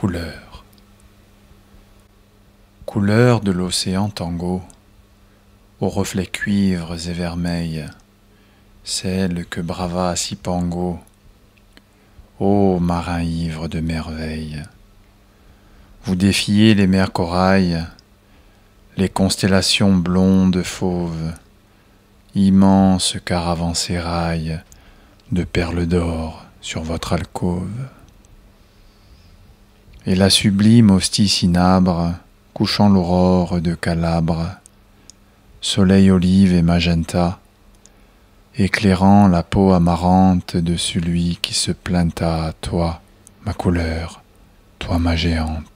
Couleur. De l'océan tango, aux reflets cuivres et vermeils, celle que brava Sipango, ô marin ivre de merveilles. Vous défiez les mers corail, les constellations blondes fauves, immense caravansérail de perles d'or sur votre alcôve. Et la sublime hostie cinabre, couchant l'aurore de Calabre, soleil olive et magenta, éclairant la peau amarante de celui qui se plainta à toi, ma couleur, toi ma géante.